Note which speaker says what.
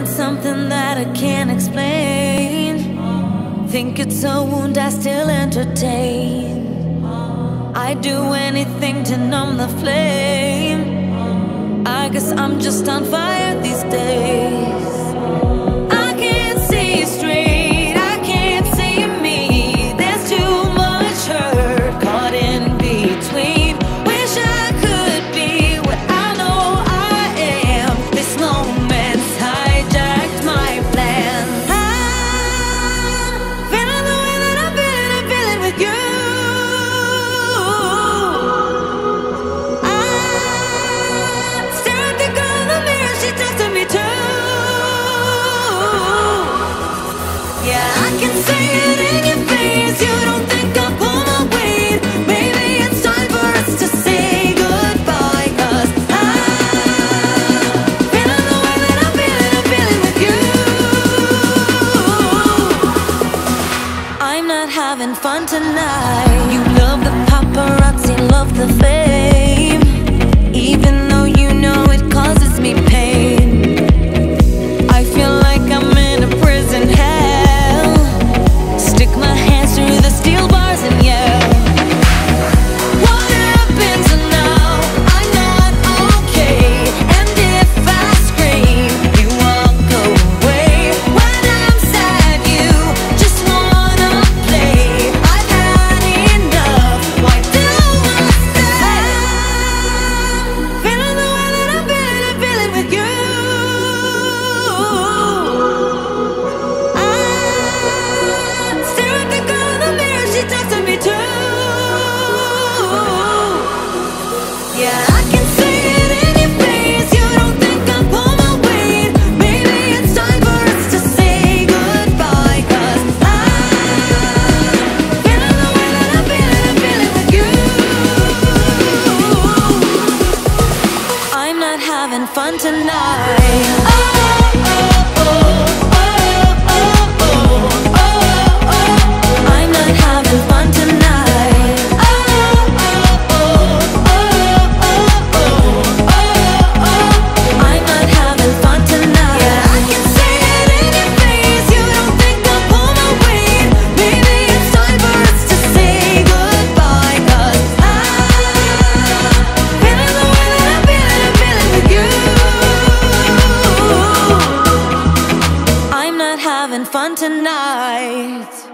Speaker 1: feeling something that I can't explain. Think it's a wound I still entertain. I do anything to numb the flame. I guess I'm just on fire. having fun tonight. You fun tonight. Oh, oh, oh. oh. having fun tonight.